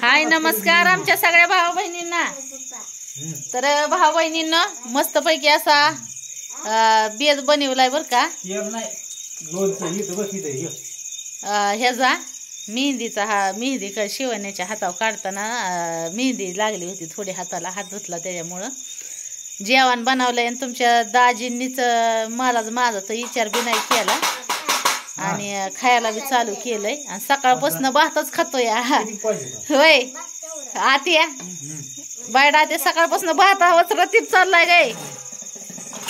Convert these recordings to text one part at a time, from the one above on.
हाय नमस्कार आमच्या सगळ्या भाऊ बहिणींना. तर भाऊ बहिणींना मस्त पैकी असा बेज बनवलाय बर का? ह्याचा मेहंदीचा हा मेहंदी का शिवण्याच्या हातावर काढताना मेहंदी लागली होती थोडी हाताला हात धुतला त्याच्यामुळं. जेवण बनवलंय आणि तुमच्या दाजींनीच मला माझा तर विचार बी नाही केला. आणि खायला बी चालू केलंय. आणि सकाळपासून भातच खातोय या होय. आत्या. बायडा ते सकाळपासून भात आवाज रतीप चाललाय गाय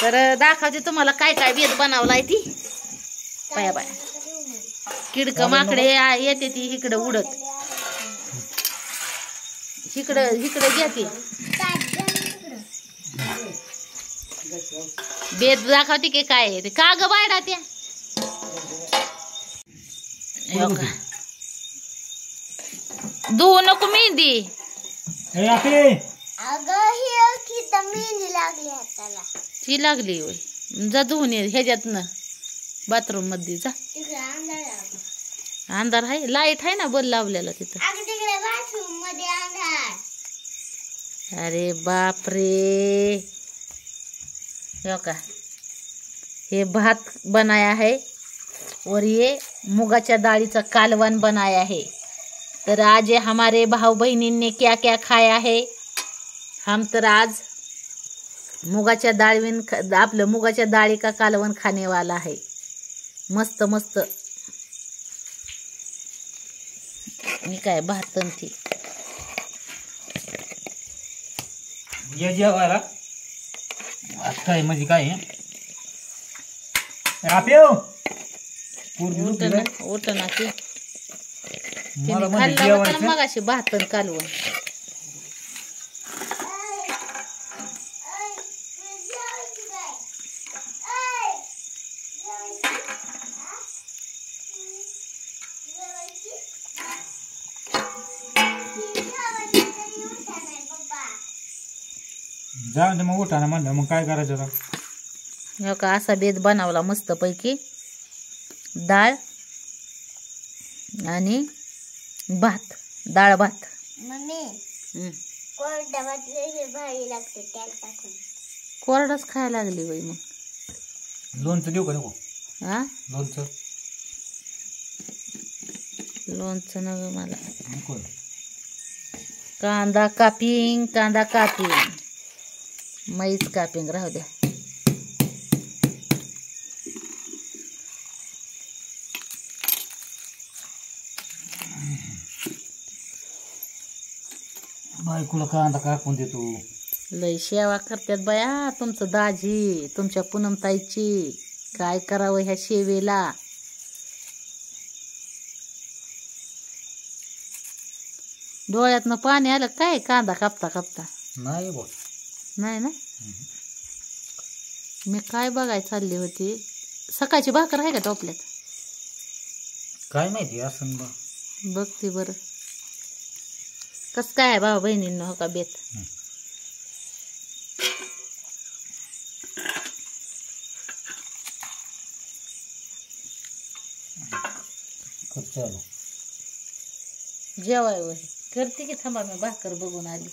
तर दाखवते तुम्हाला काय काय बेत बनवलाय ती. बाया बाया किडक माकडे येते ती इकडं उडत. इकडं इकडं घेते. बेत दाखवते की काय आहे ते. का ग बायडा त्या धुवू नको मेहंदी. अगं हे की मेहंदी लागली हाताला. ती लागली होय. जा धुवून ये ह्याच्यातनं. बाथरूममध्ये जा. अंधार आहे. लाइट आहे? ना बल लावलेला तिथं? अगं तिकडे बाथरूममध्ये अंधार. अरे बापरे. हो का ये भात बनाया है और ये मुगाच्या डाळीचा कालवण बनाया है तर आज हमारे भाऊ बहिणींनी क्या क्या खाया है हम तर आज मुगाच्या डाळीन आपलं मुगाच्या डाळी का कालवण खाने वाला मस्त मस्त. मी काय भात ती. जेवायला. काय म्हणजे काय? आहे आप्यो पोरगी उठ उठली ना काय? उठ ना ती मला तिने खाल्ला होता ना जेवायचं. मगाशी भात आणि कालवण जाऊन दे मग उठा ना म्हणलं. मग काय करायचं का असा बेत बनवला मस्त पैकी डाळ आणि भात डाळ भात. कोरडच खायला लागली बाई मग. लोणचं देऊ का नको? हा लोणचं. लोणचं नव्हे मला. कांदा कापिंग कांदा कापिंग मैच कापिंग राहू द्या. बायकोला कांदा कापून देतो? लय सेवा करतात बाया तुमचं दाजी तुमच्या पूनमताईची. काय करावं ह्या सेवेला? डोळ्यातनं पाणी आलं काय? कांदा कापता कापता? नाही बोल नाही ना? मी काय बघाय चालली होती? सकाळची भाकर आहे का टोपल्यात? काय माहिती असं बा बघते बरं. कसं काय भाऊ बहिणींनो हो का बेत? जेवाय वय. करते की थांबा मी भाकर बघून आली.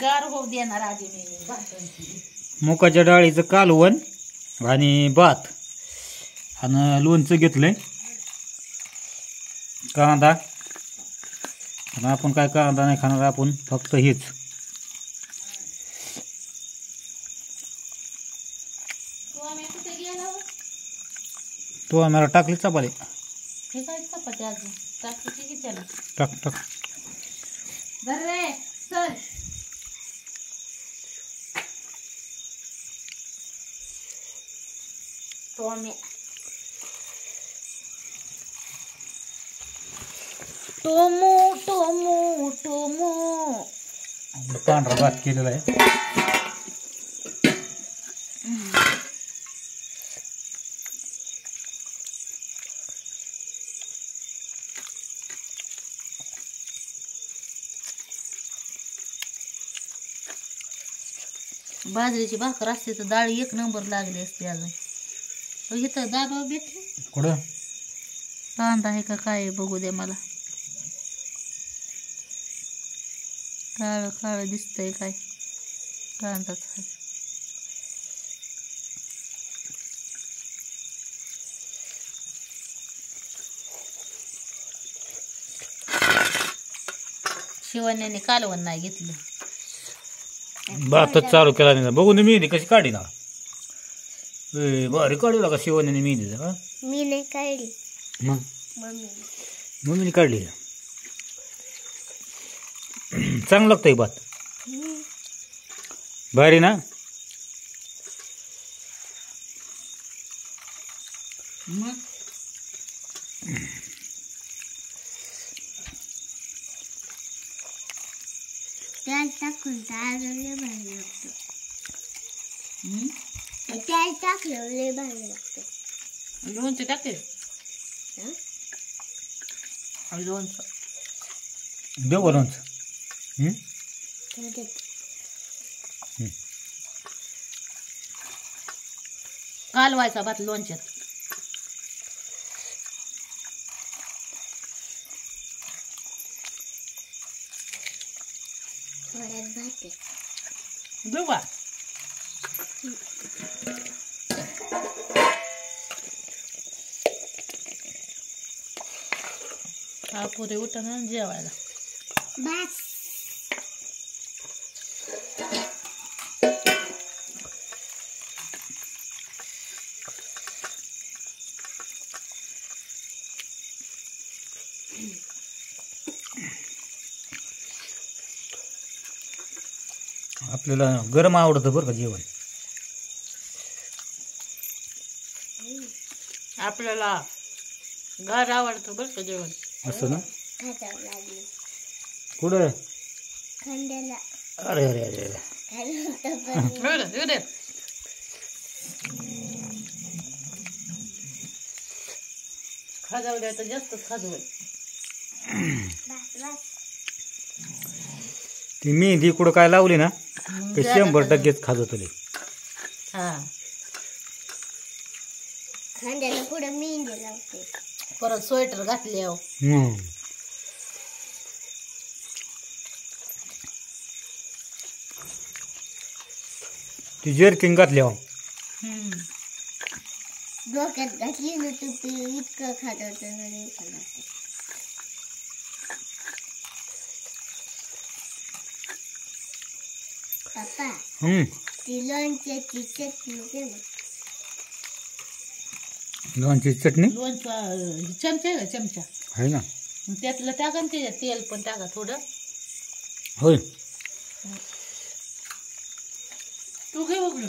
गार होऊ देणार आधी मी मुकाच्या डाळीचं कालवण आणि भात. आणि लोणचं घेतलंय. कांदा. आणि आपण काय कांदा नाही खाणार आपण फक्त हेच? तो आम्हाला टाकली हे की त्याला? टाक टाक. टोम्या टोमू टोमू टोमू. पांढरा भात केलेला आहे. बाजरीची भाकर असते तर डाळ एक नंबर लागली असते अजून. इथं दाबा भेटले? कुठं? कांदा आहे का काय बघू दे मला. काळ काळ दिसतंय काय? कांदाच आहे शिवण्याने कालवण नाही घेतलं. भातच चालू केला नाही. बघू ना मेहंदी कशी काढी ना ए भारी काढू का शिवण्याने मेहंदी हा? मी नाही काढली. मग? मम्मी मम्मीने काढली चांगलं लागतंय भात. भारी ना? लागतो? त्यात टाकलं लागतो लोणचं हं? लोणचं देऊ बनवून हं? त्याच्यात कालवायचा भात लोणच्यात. हा पुरे उठा ना जेवायला. बस. आपल्याला गरम आवडतं बरं का जेवण? आपल्याला घर आवडतं बरं का जेवण? असं ना? कुठं? अरे अरे अरे अरे. खाजावल्या तर जास्तच खाजवल. बस बस. ती मेहंदी कुठं काय लावली ना ते शंभर टक्केच खाजत तुले हा खंड्याला पुढं मेहंदी लावते परत स्वेटर घातली अहो हं. ती जर्किंग घातली हो हम्म. डोक्यात घातली ना तू ते इतकं खात होतं ना लय खात होतं. पप्पा हं. ती लोणच्याची चटणी लोणची चटणी? लोणचं चमचा आहे का चमचा. आहे ना. मग त्यातलं टाका ना त्याच्यात तेल पण टाका थोडं. होय. तू काय बघलं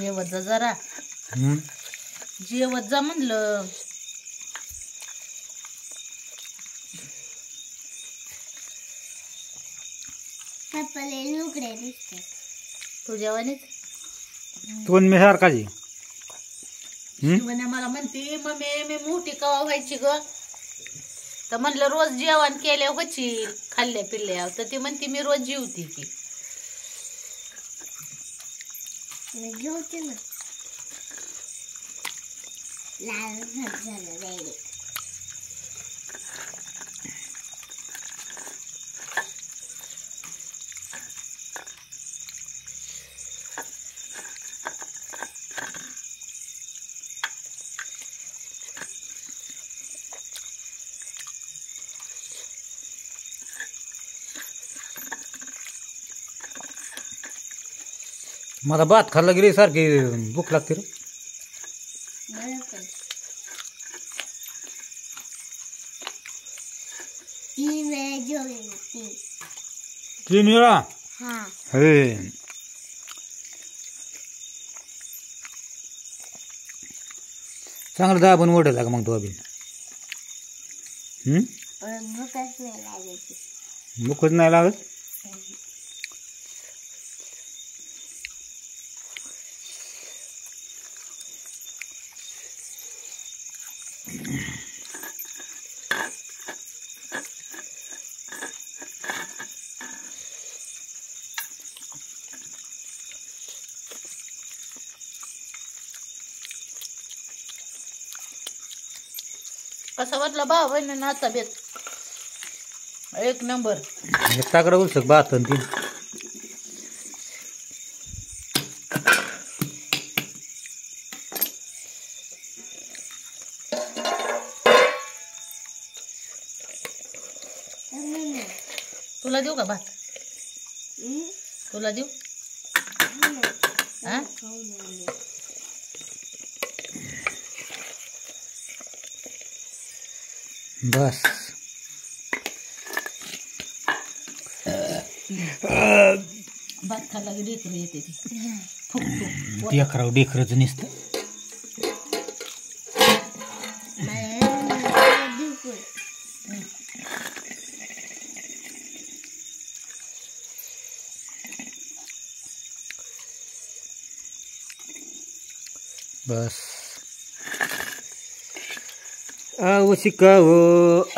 जेवत जा जरा. जेवत जा म्हणलं. पप्पाला लुगडे दिसतात. तुझ्या वाणीच तोंड मी सारखा जी? म्हणे मला म्हणते मम्मी मी मोठी कवा व्हायची ग? तर म्हणलं रोज जेवण केल्या होची खाल्ल्या पिल्ल्या तर ती म्हणते मी रोज जेवते की. 这个妖精拉，来了，看见的那里。मला भात खाल्ला गेली सारखी भूक लागते रे. पण तीन वेळा चांगलं दाबून ओढायला का मग तो अभिन? पण भूकच नाही लागत. बहिणी नाचा बेत एक नंबर. ताकडा उलसक तीन. मम्मी तुला देऊ का भात? तुला देऊ? हा? बस. भात खाल्ला की ढेकरं येते ती. फुकतो डेकराव डेकरचं नुसतं. बस. आओ सिकाओ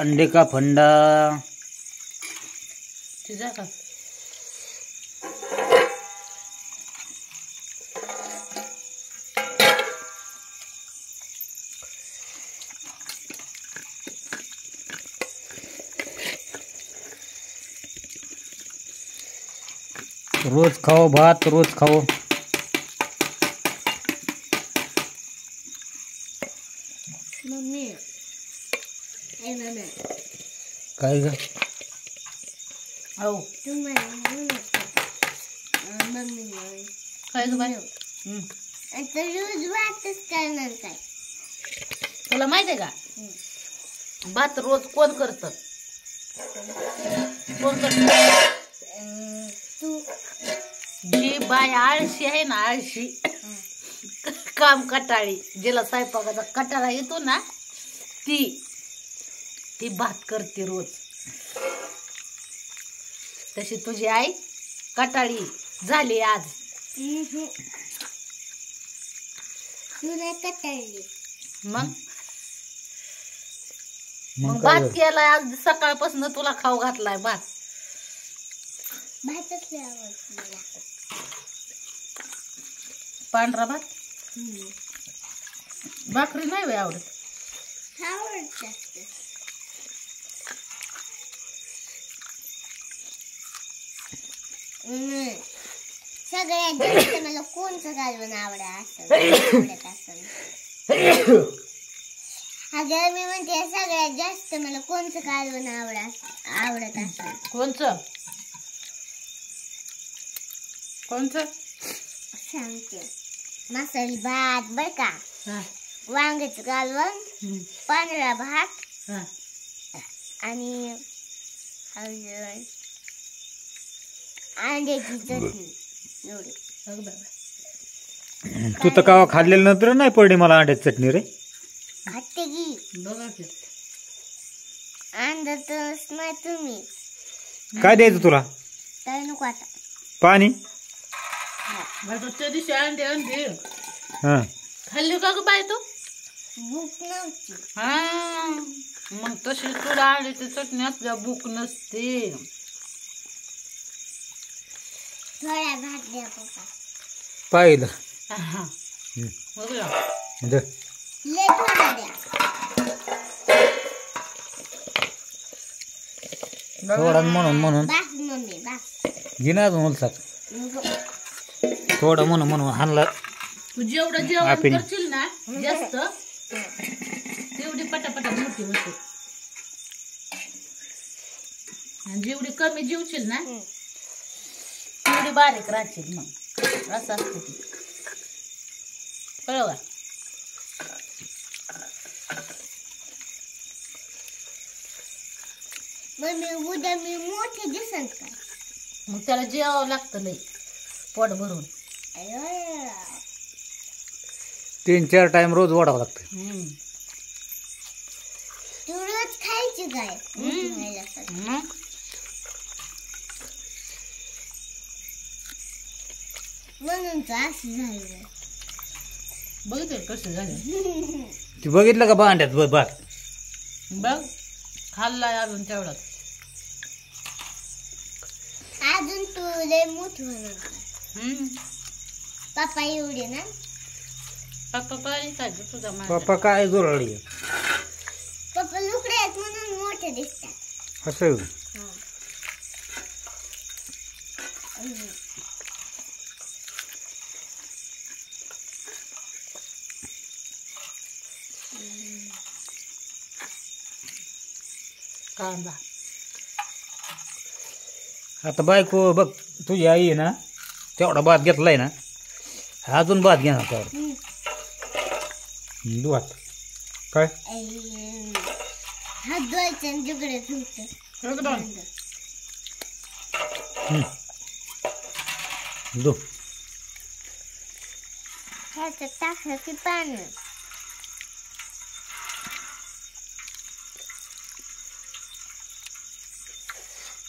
अंडे का फंडा। तुझा का? रोज खाओ भात रोज खाओ मम्मी ए मम्मी काय ग? हो. काय ग बाय तुला माहीत आहे का भात रोज कोण करत? कोण करत? जी बाय आळशी आहे ना आळशी. काम कटाळी. जिला स्वयंपाकाचा कटाळा येतो ना ती ती भात करते रोज. तशी तुझी आई कटाळी झाली आज. मग? मग भात? केलाय आज सकाळपासून तुला खाऊ घातलाय भात. पांढरा भात. भाकरी नाही आवडत. आवडत जास्त हम्म. सगळ्यात जास्त मला आवडत असं? आवडत असं? अगं मी म्हणते सगळ्यात जास्त मला कोणचं घालून आवडत आवडत असं. कोणचं? कोणचं? सांगते. मसाली भात बर का? वांग्याचं कालवण पांढरा भात. आणि अंड्याची चटणी एवढी. तू तर कावा खाल्लेलं नंतर नाही पडली मला अंड्याची चटणी रे. खाते की. बघा की. अंड्यातच नाही तुम्ही. काय द्यायचं तुला? काय नको आता. पाणी? बरं, त्या दिवशी अंडे अंडे हां. खाल्ली का ग बाय तू? भूक नव्हती. हा. मग तशी तुला अंड्याची चटणी असल्या भूक नसते. पप्पा पाहिलं. हा. बघूया. दे. द्या. थोडा म्हणून म्हणून. बास मम्मी अजून उलसात. थोडं म्हणून म्हणून हाणला. तू जेवढं जेवण आपण. करशील ना जास्त तेवढी पटापटा मोठी होते. आणि जेवढी कमी जेवशील ना तेवढी बारीक राहशील मग. असं असतं ती. कळलं का मम्मी उद्या मी मोठी दिसन का? मग त्याला जेवावं लागतं लई पोट भरून. तीन चार टाइम रोज वाढावं लागतं. हम्म. तू रोज खायची काय? मग म्हणून तर असं झालं. बघितलं कसं झालं? ते बघितलं का भांड्यात? ब- भात बघ खाल्लाय अजून तेवढाच अजून तू लय मोठी होणार? हम्म. पप्पा एवढे ना? पप्पा काय काय तुझा माझा पप्पा काय पप्पा लुकडे आहेत म्हणून मोठे दिसतात. असं कांदा आता बायको बघ तुझी आई आहे ना तेवढा भात घेतलाय ना अजून भात घेणार दू हात काय? आई, हात धुवायचे आणि तिकडे ठेवते एकदम हम्म. दू. ह्याच्यात टाकलं की पाणी.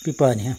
पिपाणी हा